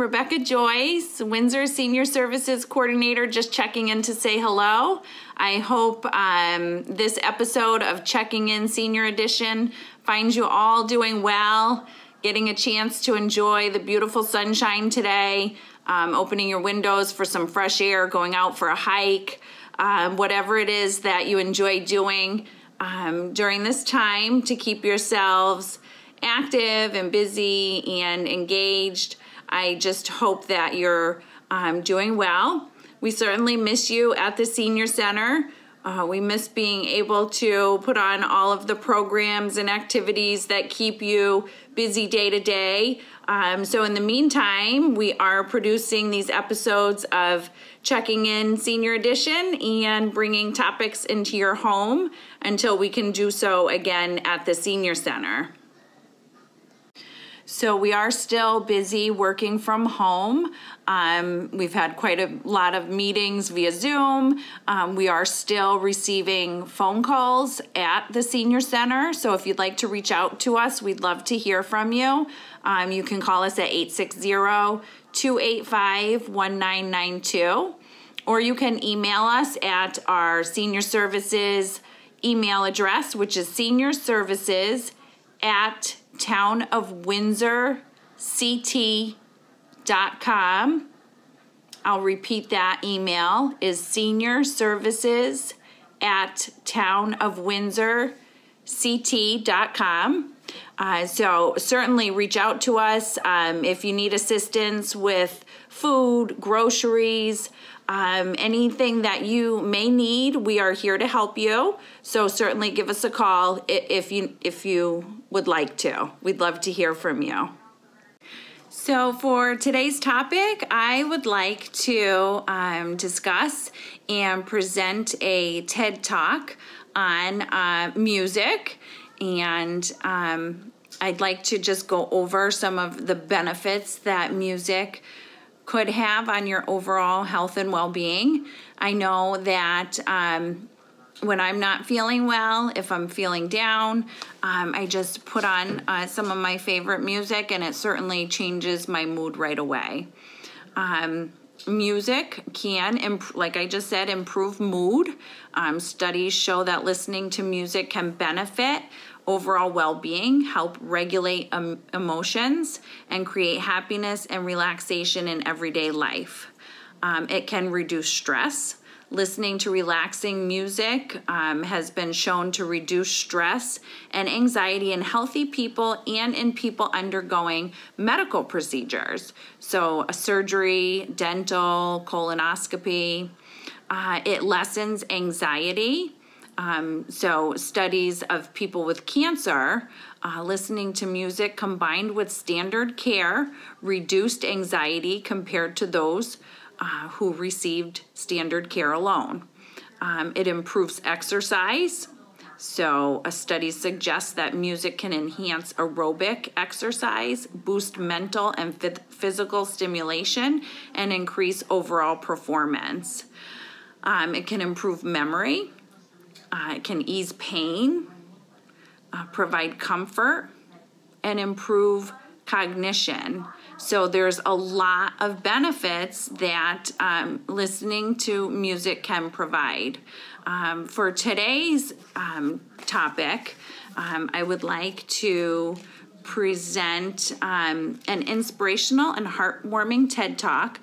Rebecca Joyce, Windsor Senior Services Coordinator, just checking in to say hello. I hope um, this episode of Checking In Senior Edition finds you all doing well, getting a chance to enjoy the beautiful sunshine today, um, opening your windows for some fresh air, going out for a hike, um, whatever it is that you enjoy doing um, during this time to keep yourselves active and busy and engaged. I just hope that you're um, doing well. We certainly miss you at the Senior Center. Uh, we miss being able to put on all of the programs and activities that keep you busy day to day. Um, so, in the meantime, we are producing these episodes of Checking In Senior Edition and bringing topics into your home until we can do so again at the Senior Center. So we are still busy working from home. Um, we've had quite a lot of meetings via Zoom. Um, we are still receiving phone calls at the Senior Center. So if you'd like to reach out to us, we'd love to hear from you. Um, you can call us at 860 285 1992, or you can email us at our senior services email address, which is senior services at town of Windsor. I'll repeat that email is senior services at town of Windsor CT.com. Uh, so certainly reach out to us um, if you need assistance with food, groceries, um, anything that you may need. We are here to help you. So certainly give us a call if you if you would like to. We'd love to hear from you. So, for today's topic, I would like to um, discuss and present a TED talk on uh, music and um, I'd like to just go over some of the benefits that music could have on your overall health and well being. I know that um, when I'm not feeling well, if I'm feeling down, um, I just put on uh, some of my favorite music and it certainly changes my mood right away. Um, music can, imp- like I just said, improve mood. Um, studies show that listening to music can benefit overall well being, help regulate um, emotions, and create happiness and relaxation in everyday life. Um, it can reduce stress. Listening to relaxing music um, has been shown to reduce stress and anxiety in healthy people and in people undergoing medical procedures. So, a surgery, dental, colonoscopy. Uh, it lessens anxiety um, so, studies of people with cancer uh, listening to music combined with standard care reduced anxiety compared to those uh, who received standard care alone. Um, it improves exercise. So, a study suggests that music can enhance aerobic exercise, boost mental and physical stimulation, and increase overall performance. Um, it can improve memory, uh, it can ease pain, uh, provide comfort, and improve cognition. So there's a lot of benefits that um, listening to music can provide. Um, for today's um, topic, um, I would like to present um, an inspirational and heartwarming TED Talk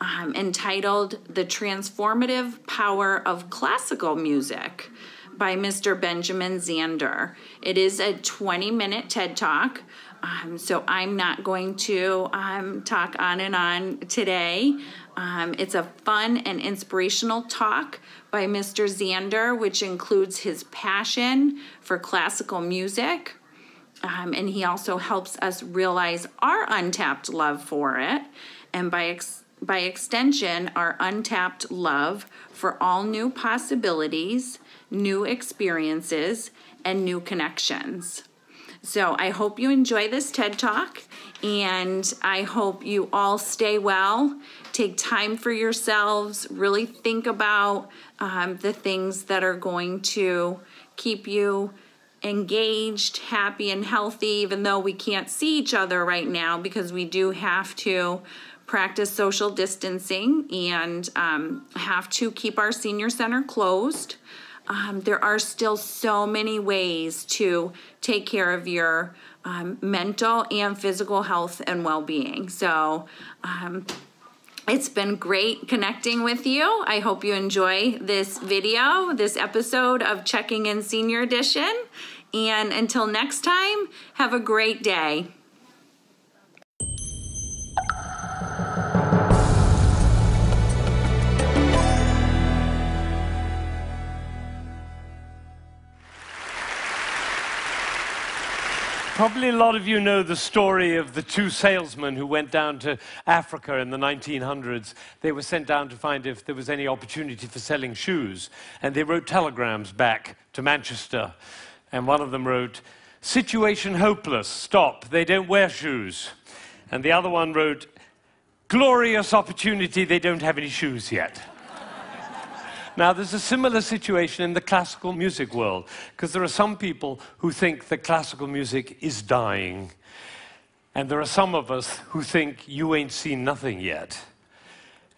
um, entitled The Transformative Power of Classical Music by Mr. Benjamin Zander. It is a 20 minute TED Talk. Um, so I'm not going to um, talk on and on today. Um, it's a fun and inspirational talk by Mr. Zander, which includes his passion for classical music. Um, and he also helps us realize our untapped love for it. And by ex- by extension, our untapped love for all new possibilities, new experiences, and new connections. So I hope you enjoy this TED Talk, and I hope you all stay well. Take time for yourselves, really think about um, the things that are going to keep you engaged, happy, and healthy, even though we can't see each other right now because we do have to practice social distancing and um, have to keep our senior center closed. Um, there are still so many ways to take care of your um, mental and physical health and well being. So, um, it's been great connecting with you. I hope you enjoy this video, this episode of Checking In Senior Edition. And until next time, have a great day. Probably a lot of you know the story of the two salesmen who went down to Africa in the 1900s. They were sent down to find if there was any opportunity for selling shoes. And they wrote telegrams back to Manchester. And one of them wrote, Situation hopeless, stop, they don't wear shoes. And the other one wrote, Glorious opportunity, they don't have any shoes yet. Now, there's a similar situation in the classical music world, because there are some people who think that classical music is dying. And there are some of us who think you ain't seen nothing yet.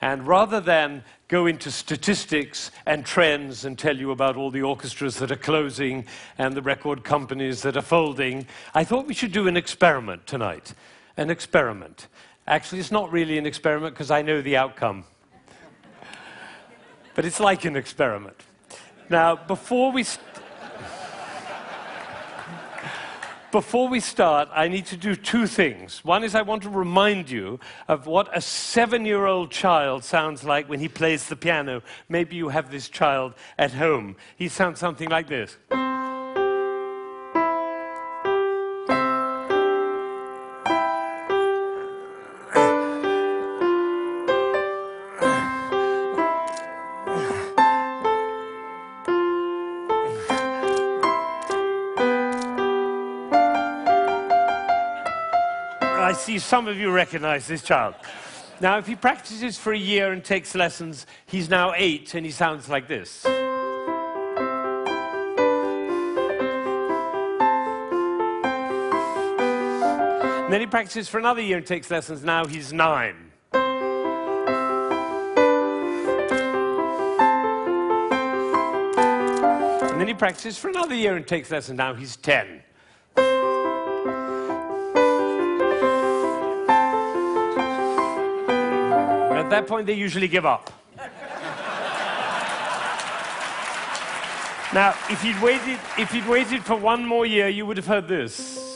And rather than go into statistics and trends and tell you about all the orchestras that are closing and the record companies that are folding, I thought we should do an experiment tonight. An experiment. Actually, it's not really an experiment because I know the outcome but it's like an experiment. Now, before we, before we start, I need to do two things. One is I want to remind you of what a seven year old child sounds like when he plays the piano. Maybe you have this child at home. He sounds something like this. Some of you recognize this child. Now, if he practices for a year and takes lessons, he's now eight and he sounds like this. And then he practices for another year and takes lessons. Now he's nine. And then he practices for another year and takes lessons. Now he's 10. At that point, they usually give up. now, if you'd, waited, if you'd waited for one more year, you would have heard this.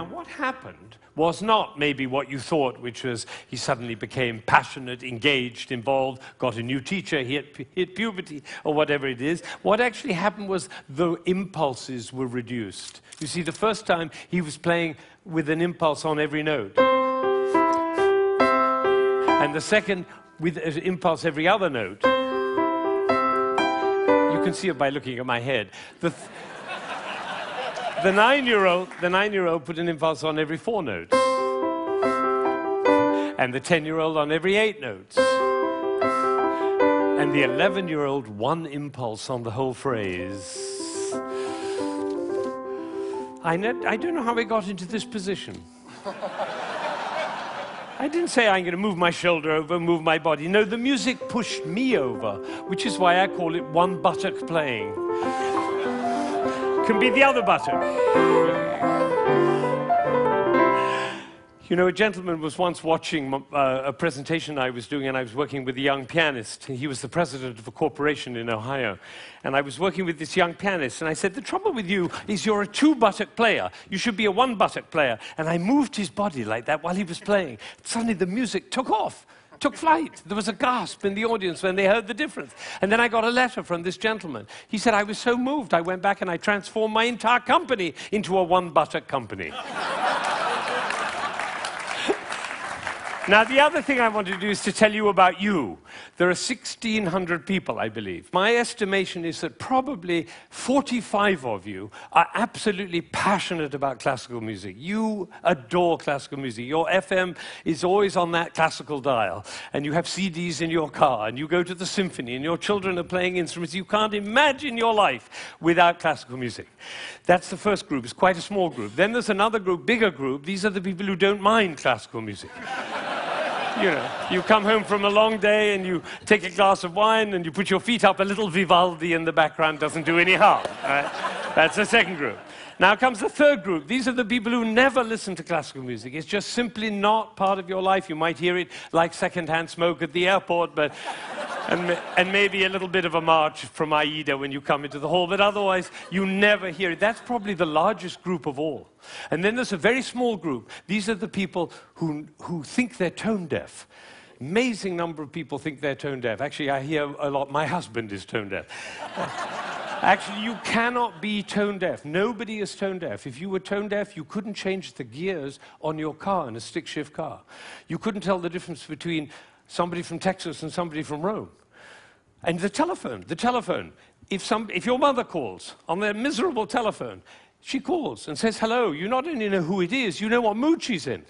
Now, what happened was not maybe what you thought, which was he suddenly became passionate, engaged, involved, got a new teacher, he hit, hit puberty, or whatever it is. What actually happened was the impulses were reduced. You see, the first time he was playing with an impulse on every note. And the second, with an impulse every other note. You can see it by looking at my head. The th the nine-year-old, the nine-year-old put an impulse on every four notes, and the ten-year-old on every eight notes, and the eleven-year-old one impulse on the whole phrase. I, I don't know how I got into this position. I didn't say I'm going to move my shoulder over, move my body. No, the music pushed me over, which is why I call it one buttock playing can be the other button. You know, a gentleman was once watching uh, a presentation I was doing, and I was working with a young pianist. He was the president of a corporation in Ohio. And I was working with this young pianist, and I said, The trouble with you is you're a two buttock player. You should be a one buttock player. And I moved his body like that while he was playing. Suddenly, the music took off took flight. There was a gasp in the audience when they heard the difference. And then I got a letter from this gentleman. He said, I was so moved, I went back and I transformed my entire company into a one buttock company. Now, the other thing I want to do is to tell you about you. There are 1,600 people, I believe. My estimation is that probably 45 of you are absolutely passionate about classical music. You adore classical music. Your FM is always on that classical dial, and you have CDs in your car, and you go to the symphony, and your children are playing instruments. You can't imagine your life without classical music. That's the first group. It's quite a small group. Then there's another group, bigger group. These are the people who don't mind classical music you know, you come home from a long day and you take a glass of wine and you put your feet up, a little Vivaldi in the background doesn't do any harm. Right? That's the second group. Now comes the third group. These are the people who never listen to classical music. It's just simply not part of your life. You might hear it like secondhand smoke at the airport, but and, and maybe a little bit of a march from Aida when you come into the hall, but otherwise you never hear it. That's probably the largest group of all. And then there's a very small group. These are the people who, who think they're tone deaf. Amazing number of people think they're tone deaf. Actually, I hear a lot, my husband is tone deaf. Actually, you cannot be tone deaf. Nobody is tone deaf. If you were tone deaf, you couldn't change the gears on your car in a stick shift car. You couldn't tell the difference between somebody from Texas and somebody from Rome. And the telephone, the telephone. If, some, if your mother calls on their miserable telephone, she calls and says hello. You not only know who it is, you know what mood she's in.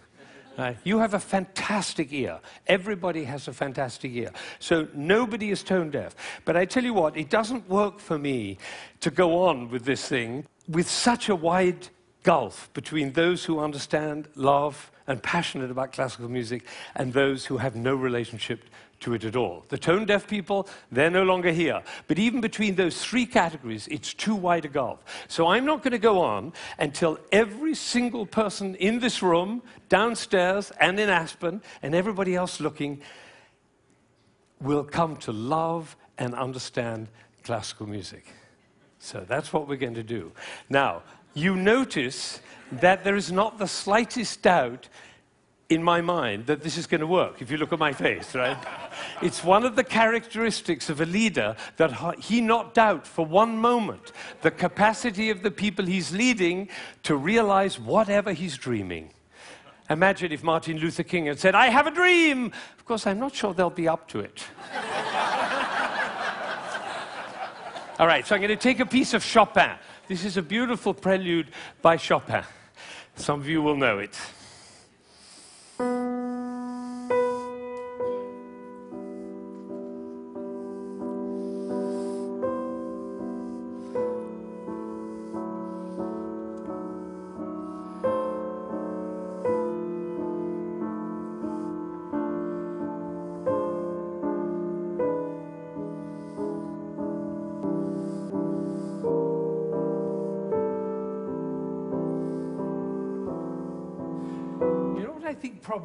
Right? You have a fantastic ear. Everybody has a fantastic ear. So nobody is tone deaf. But I tell you what, it doesn't work for me to go on with this thing with such a wide gulf between those who understand, love, and passionate about classical music and those who have no relationship to it at all. The tone deaf people, they're no longer here. But even between those three categories, it's too wide a gulf. So I'm not going to go on until every single person in this room, downstairs and in Aspen, and everybody else looking, will come to love and understand classical music. So that's what we're going to do. Now, you notice that there is not the slightest doubt in my mind that this is going to work, if you look at my face, right? it's one of the characteristics of a leader that he not doubt for one moment the capacity of the people he's leading to realize whatever he's dreaming. Imagine if Martin Luther King had said, I have a dream. Of course, I'm not sure they'll be up to it. All right, so I'm going to take a piece of Chopin. This is a beautiful prelude by Chopin. Some of you will know it.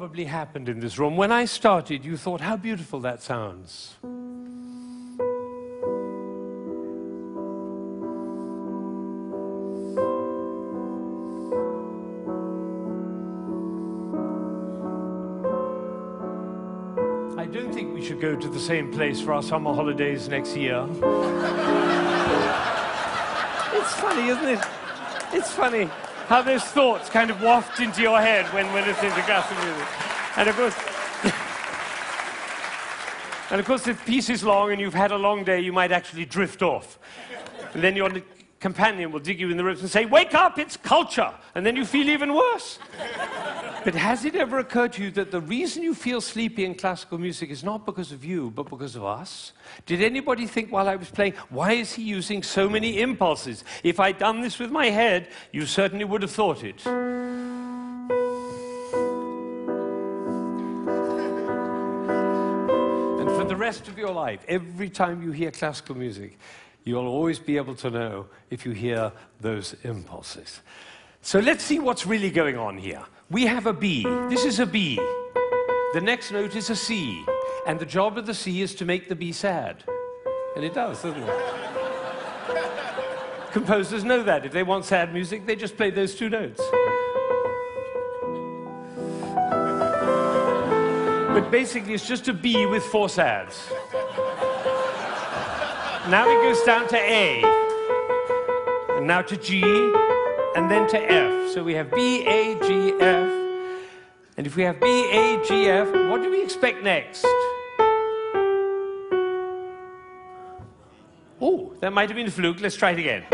Probably happened in this room. When I started, you thought, how beautiful that sounds. I don't think we should go to the same place for our summer holidays next year. it's funny, isn't it? It's funny how those thoughts kind of waft into your head when we're listening to classical music. And of course, and of course, if piece is long and you've had a long day, you might actually drift off. And then your companion will dig you in the ribs and say, Wake up, it's culture. And then you feel even worse. But has it ever occurred to you that the reason you feel sleepy in classical music is not because of you, but because of us? Did anybody think while I was playing, why is he using so many impulses? If I'd done this with my head, you certainly would have thought it. And for the rest of your life, every time you hear classical music, you'll always be able to know if you hear those impulses. So let's see what's really going on here. We have a B. This is a B. The next note is a C. And the job of the C is to make the B sad. And it does, doesn't it? Composers know that. If they want sad music, they just play those two notes. But basically, it's just a B with four sads. Now it goes down to A, and now to G, and then to F. So we have B, A, G, F. And if we have B, A, G, F, what do we expect next? Oh, that might have been a fluke. Let's try it again.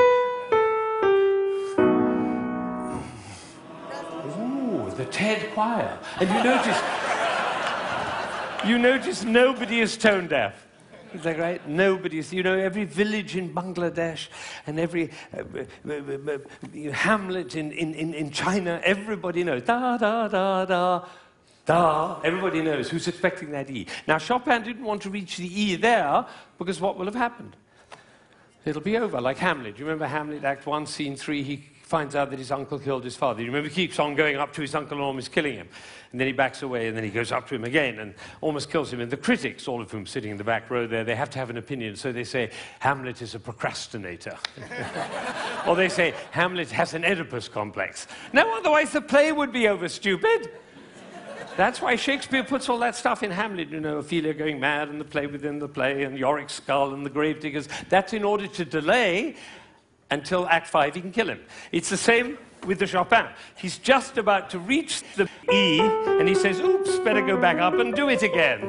Ooh, the TED choir. And you notice, you notice nobody is tone deaf. Is that right? Nobody's, you know, every village in Bangladesh and every uh, uh, uh, uh hamlet in, in, in China, everybody knows. Da, da, da, da. Da. Everybody knows who's expecting that E. Now, Chopin didn't want to reach the E there because what will have happened? It'll be over, like Hamlet. Do You remember Hamlet, Act 1, Scene 3? He finds out that his uncle killed his father. You remember he keeps on going up to his uncle and almost killing him. And then he backs away and then he goes up to him again and almost kills him. And the critics, all of whom sitting in the back row there, they have to have an opinion. So they say, Hamlet is a procrastinator. or they say, Hamlet has an Oedipus complex. No, otherwise the play would be over, stupid. That's why Shakespeare puts all that stuff in Hamlet, you know, Ophelia going mad and the play within the play and Yorick's skull and the gravediggers. That's in order to delay until Act 5 he can kill him. It's the same with the Chopin. He's just about to reach the E and he says, oops, better go back up and do it again.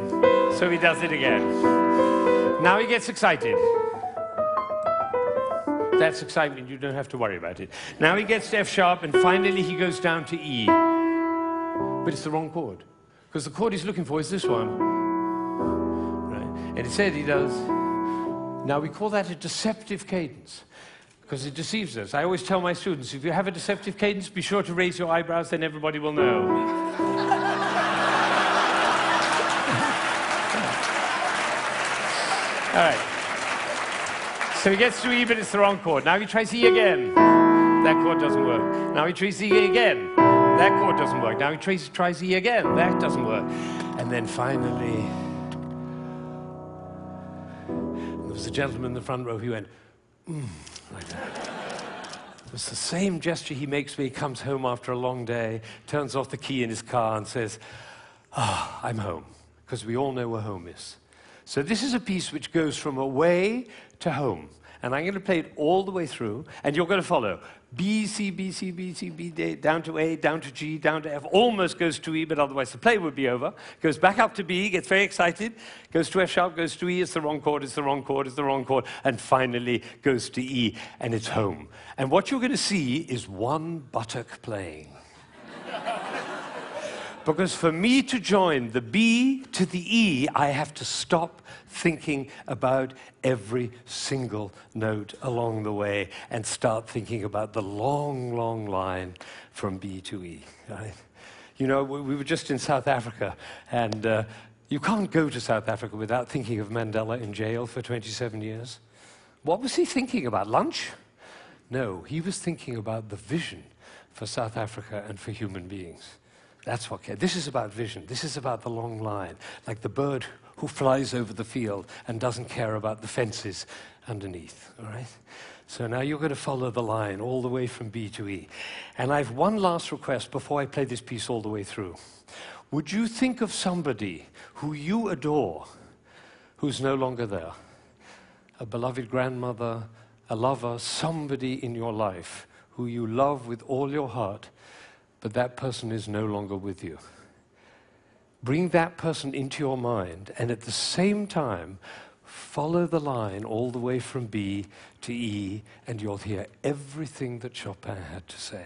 So he does it again. Now he gets excited. That's excitement, you don't have to worry about it. Now he gets to F sharp and finally he goes down to E but it's the wrong chord. Because the chord he's looking for is this one. Right? And said he does. Now we call that a deceptive cadence because it deceives us. I always tell my students if you have a deceptive cadence, be sure to raise your eyebrows, then everybody will know. All right. So he gets to E, but it's the wrong chord. Now he tries E again. That chord doesn't work. Now he tries E again. That chord doesn't work. Now he tries, tries E again. That doesn't work. And then finally, there was a gentleman in the front row. He went, mm, like that. It's the same gesture he makes when he comes home after a long day, turns off the key in his car, and says, Ah, oh, I'm home. Because we all know where home is. So this is a piece which goes from away to home. And I'm going to play it all the way through, and you're going to follow. B, C, B, C, B, C, B, D, down to A, down to G, down to F, almost goes to E, but otherwise the play would be over. Goes back up to B, gets very excited, goes to F sharp, goes to E, it's the wrong chord, it's the wrong chord, it's the wrong chord, and finally goes to E, and it's home. And what you're going to see is one buttock playing. Because for me to join the B to the E, I have to stop thinking about every single note along the way and start thinking about the long, long line from B to E. Right? You know, we were just in South Africa, and uh, you can't go to South Africa without thinking of Mandela in jail for 27 years. What was he thinking about? Lunch? No, he was thinking about the vision for South Africa and for human beings. That's what. This is about vision. This is about the long line, like the bird who flies over the field and doesn't care about the fences underneath. All right? So now you're going to follow the line all the way from B to E. And I've one last request before I play this piece all the way through. Would you think of somebody who you adore who's no longer there? A beloved grandmother, a lover, somebody in your life who you love with all your heart, but that person is no longer with you bring that person into your mind, and at the same time, follow the line all the way from B to E, and you'll hear everything that Chopin had to say.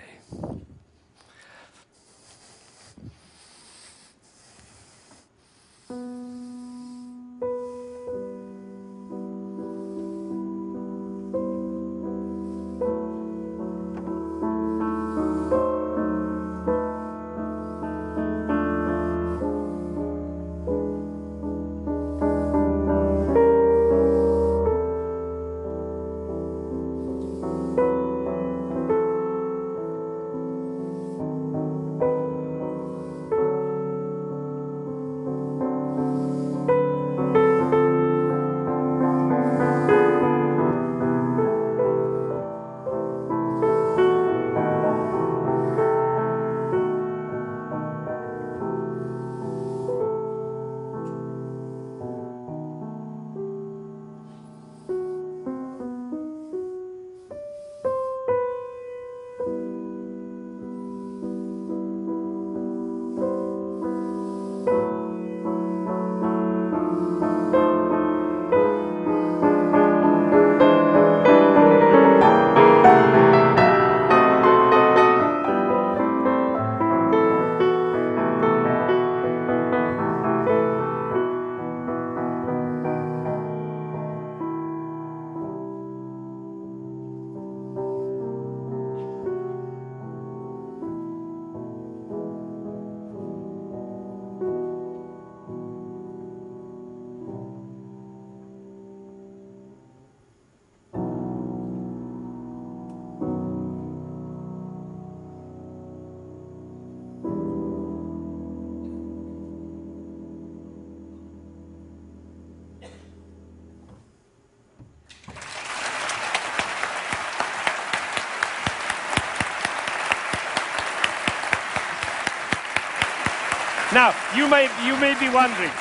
Now, you may, you may be wondering,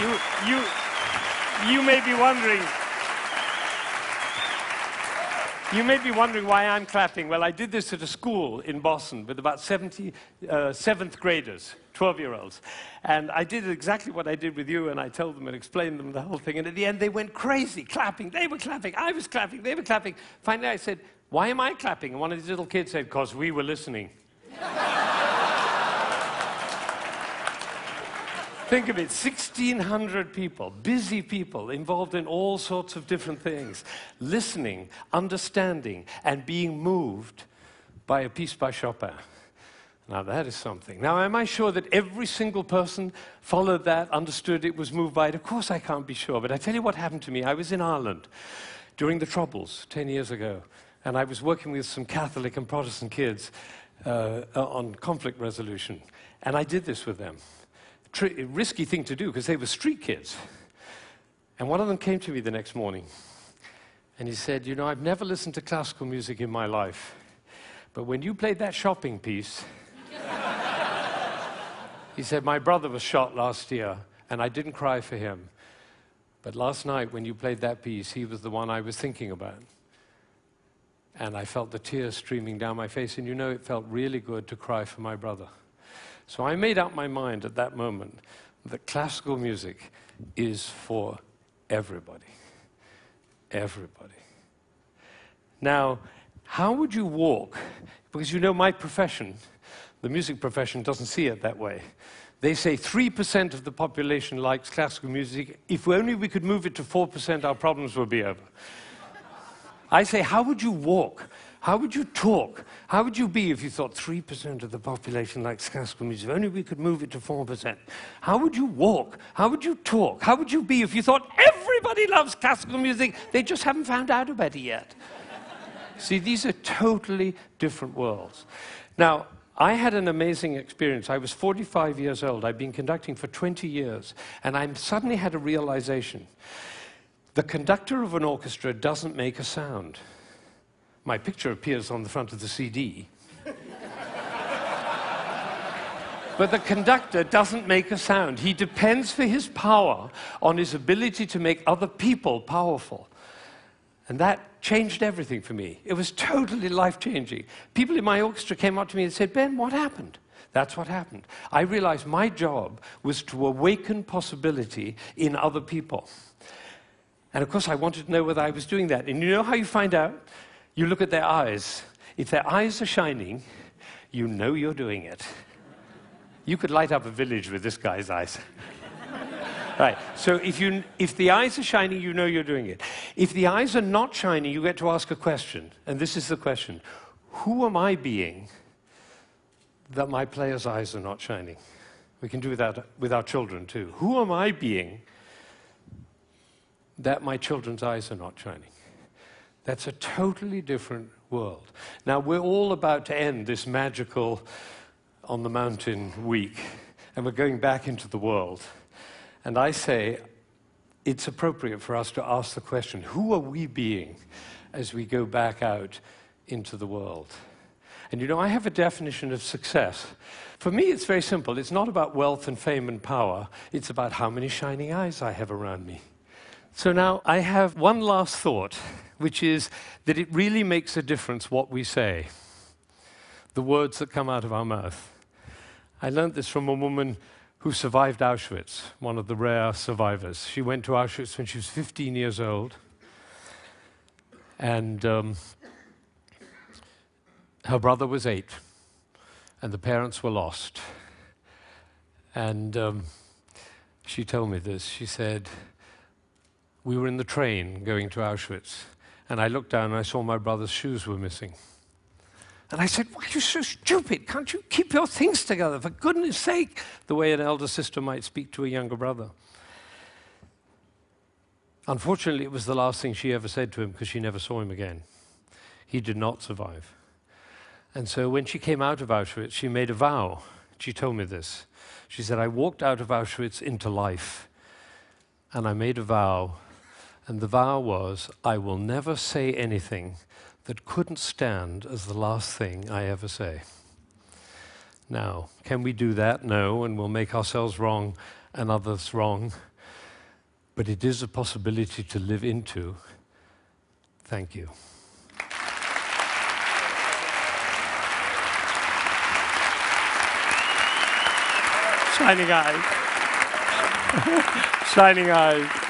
you, you, you may be wondering, you may be wondering why I'm clapping. Well, I did this at a school in Boston with about 70 uh, seventh graders, 12 year olds. And I did exactly what I did with you, and I told them and explained them the whole thing. And at the end, they went crazy, clapping. They were clapping. I was clapping. They were clapping. Finally, I said, Why am I clapping? And one of these little kids said, Because we were listening. Think of it 1,600 people, busy people, involved in all sorts of different things, listening, understanding, and being moved by a piece by Chopin. Now, that is something. Now, am I sure that every single person followed that, understood it, was moved by it? Of course, I can't be sure. But I tell you what happened to me. I was in Ireland during the Troubles 10 years ago, and I was working with some Catholic and Protestant kids uh, on conflict resolution. And I did this with them risky thing to do because they were street kids. And one of them came to me the next morning and he said, You know, I've never listened to classical music in my life, but when you played that shopping piece, he said, My brother was shot last year and I didn't cry for him. But last night, when you played that piece, he was the one I was thinking about. And I felt the tears streaming down my face. And you know, it felt really good to cry for my brother. So I made up my mind at that moment that classical music is for everybody. Everybody. Now, how would you walk? Because you know my profession, the music profession, doesn't see it that way. They say 3% of the population likes classical music. If only we could move it to 4%, our problems would be over. I say, how would you walk? How would you talk? How would you be if you thought 3% of the population likes classical music? If only we could move it to 4%. How would you walk? How would you talk? How would you be if you thought everybody loves classical music? They just haven't found out about it yet. See, these are totally different worlds. Now, I had an amazing experience. I was 45 years old. I'd been conducting for 20 years, and I suddenly had a realization. The conductor of an orchestra doesn't make a sound my picture appears on the front of the CD. but the conductor doesn't make a sound. He depends for his power on his ability to make other people powerful. And that changed everything for me. It was totally life changing. People in my orchestra came up to me and said, Ben, what happened? That's what happened. I realized my job was to awaken possibility in other people. And of course, I wanted to know whether I was doing that. And you know how you find out? You look at their eyes. If their eyes are shining, you know you're doing it. You could light up a village with this guy's eyes. right. So if, you, if the eyes are shining, you know you're doing it. If the eyes are not shining, you get to ask a question. And this is the question Who am I being that my player's eyes are not shining? We can do that with our children too. Who am I being that my children's eyes are not shining? That's a totally different world. Now, we're all about to end this magical on the mountain week, and we're going back into the world. And I say it's appropriate for us to ask the question who are we being as we go back out into the world? And you know, I have a definition of success. For me, it's very simple. It's not about wealth and fame and power, it's about how many shining eyes I have around me. So now I have one last thought which is that it really makes a difference what we say, the words that come out of our mouth. I learned this from a woman who survived Auschwitz, one of the rare survivors. She went to Auschwitz when she was 15 years old, and um, her brother was eight, and the parents were lost. And um, she told me this. She said, We were in the train going to Auschwitz, and I looked down and I saw my brother's shoes were missing. And I said, Why are you so stupid? Can't you keep your things together? For goodness sake, the way an elder sister might speak to a younger brother. Unfortunately, it was the last thing she ever said to him because she never saw him again. He did not survive. And so when she came out of Auschwitz, she made a vow. She told me this. She said, I walked out of Auschwitz into life, and I made a vow and the vow was, I will never say anything that couldn't stand as the last thing I ever say. Now, can we do that? No, and we'll make ourselves wrong and others wrong. But it is a possibility to live into. Thank you. Shining eyes. Shining eyes.